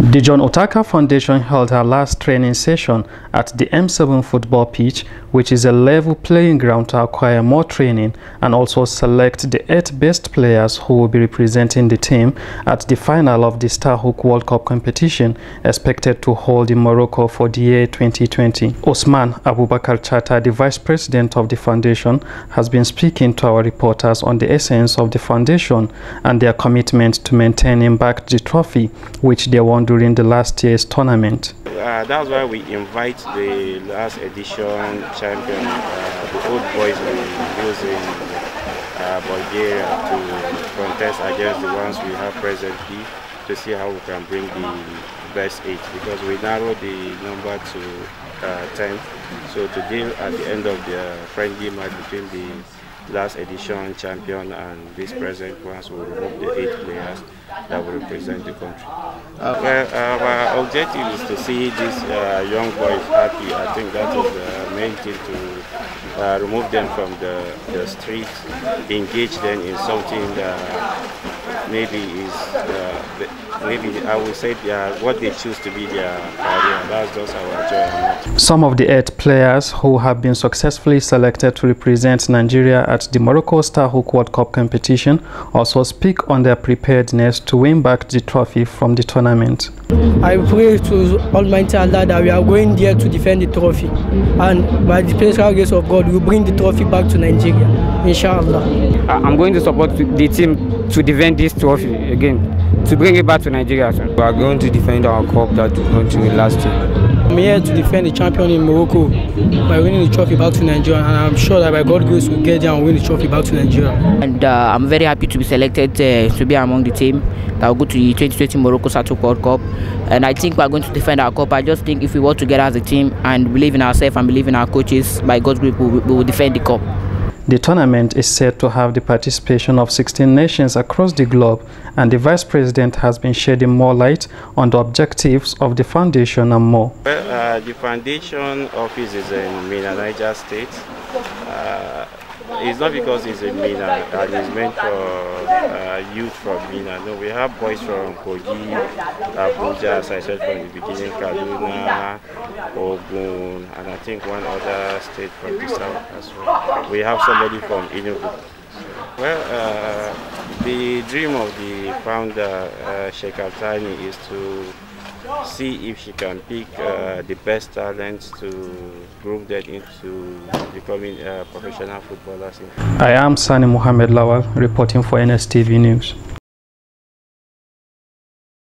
The John Otaka Foundation held her last training session at the M7 football pitch, which is a level playing ground to acquire more training and also select the eight best players who will be representing the team at the final of the SATUC World Cup competition expected to hold in Morocco for the year 2020. Osman Abubakar Chata, the vice president of the foundation, has been speaking to our reporters on the essence of the foundation and their commitment to maintaining back the trophy which they won during the last year's tournament. Uh, that's why we invite the last edition champion, uh, the old boys we use in uh, Bulgaria to contest against the ones we have presently to see how we can bring the best eight because we narrowed the number to uh, 10. So today at the end of the friendly match between the last edition champion and this present ones will remove the eight players that will represent the country. Uh, well, our objective is to see these uh, young boys happy. I think that is the main thing to uh, remove them from the, the streets, engage them in something that maybe is uh, maybe I would say are what they choose to be their career. That's just our joy. Some of the eight players who have been successfully selected to represent Nigeria at the Morocco SATUC World Cup competition also speak on their preparedness to win back the trophy from the tournament. I pray to Almighty Allah that we are going there to defend the trophy and by the special grace of God we will bring the trophy back to Nigeria, inshallah. I'm going to support the team to defend this trophy again to bring it back to Nigeria. Sir. We are going to defend our cup that we won to last year. I'm here to defend the champion in Morocco by winning the trophy back to Nigeria and I'm sure that by God's grace we'll get there and win the trophy back to Nigeria. And uh, I'm very happy to be selected uh, to be among the team that will go to the 2020 Morocco SATUC World Cup and I think we're going to defend our cup. I just think if we work together as a team and believe in ourselves and believe in our coaches, by God's grace will, we will defend the cup. The tournament is set to have the participation of 16 nations across the globe and the Vice President has been shedding more light on the objectives of the foundation and more. Well, uh, the foundation office is in Minna, Niger State. Uh, it's not because it's a Minna and it's meant for uh, youth from Minna. No, we have boys from Kogi, Abuja, as I said from the beginning, Kaduna, Ogun, and I think one other state from the south as well. We have somebody from Enugu. Well, uh, the dream of the founder, uh, Sheikh Al Thani, is to see if she can pick uh, the best talents to groom them into becoming uh, professional footballers. I am Sani Muhammad Lawal reporting for NSTV News.